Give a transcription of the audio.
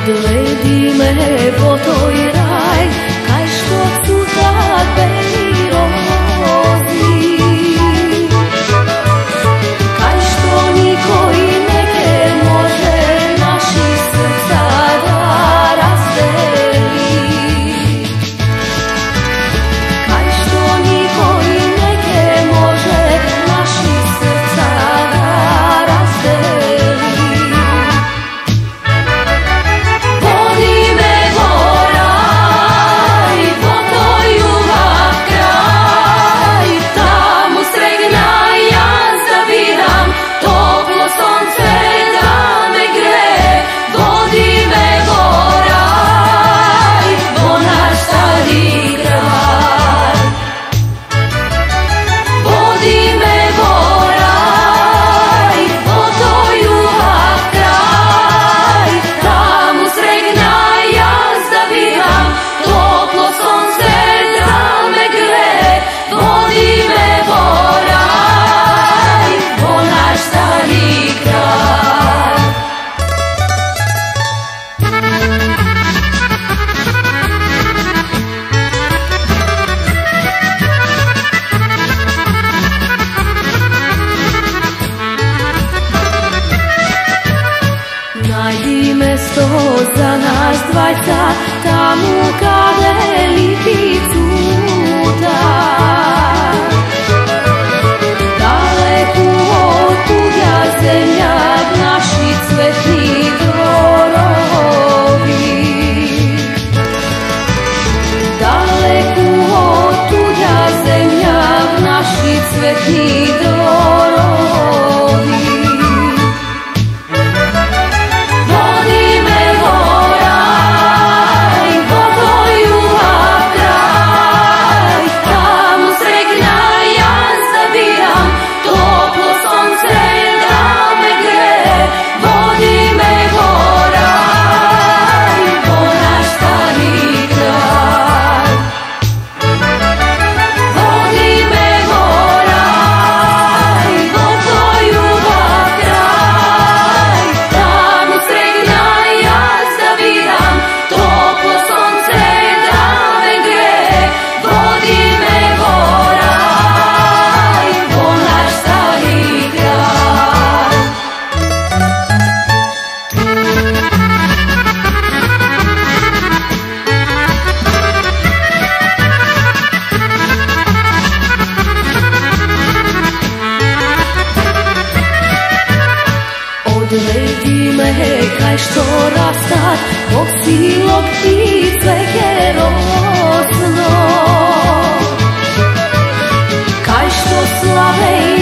Odvedi me po toj Ісуса нас двадця, там у каде. tog silog i herosno. Kaj što slave